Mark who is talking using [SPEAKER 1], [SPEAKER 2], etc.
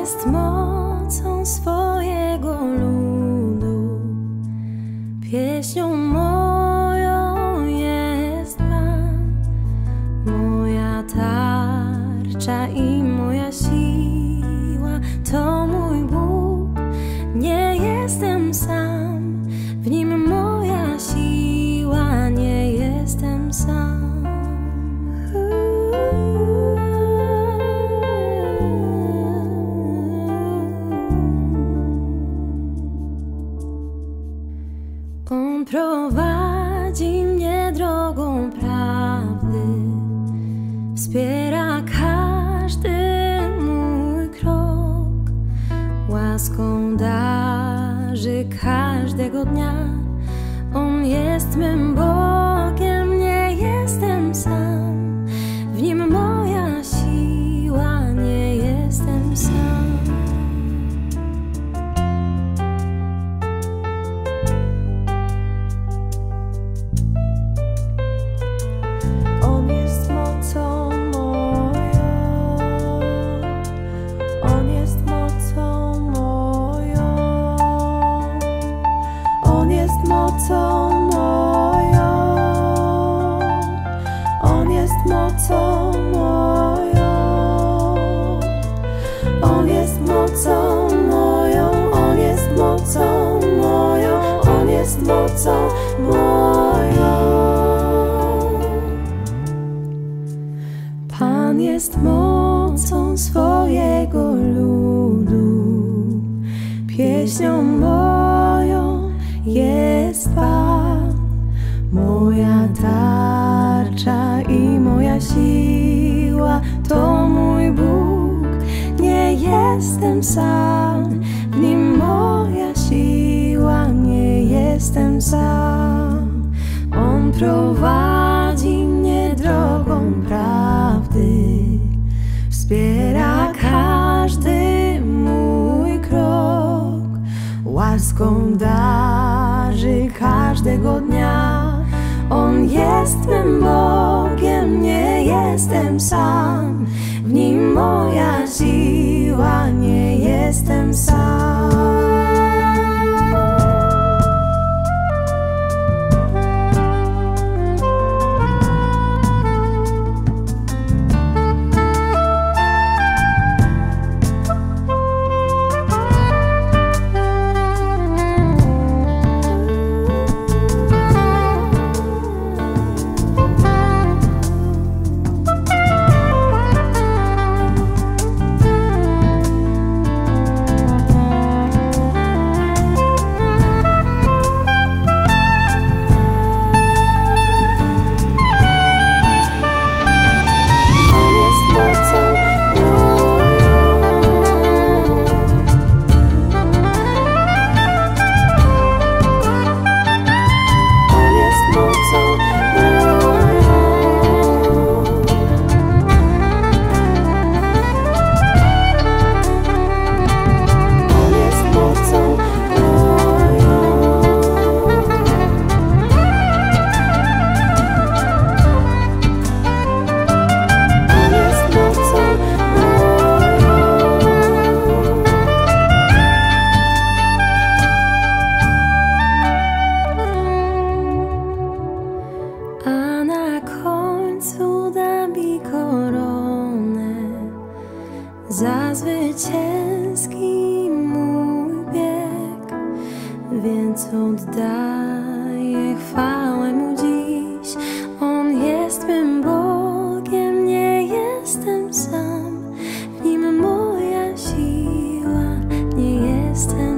[SPEAKER 1] jest mocą swojego ludu. Pieśnią moją jest Pan, moja tarcza i On prowadzi mnie drogą prawdy, wspiera każdy mój krok, łaską darzy każdego dnia. On jest mym Bogiem, nie jestem sam,
[SPEAKER 2] moją. Pan jest mocą swojego ludu, pieśnią moją jest Pan, moja tarcza i moja siła, to mój Bóg. Nie jestem sam, On prowadzi mnie drogą prawdy, wspiera każdy mój krok, łaską darzy każdego dnia. On jest mym Bogiem, nie jestem sam, w nim moja siła, nie za zwycięski mój bieg, więc oddaję chwałę mu dziś. On jest
[SPEAKER 1] mym Bogiem, nie jestem sam, w nim moja siła, nie jestem.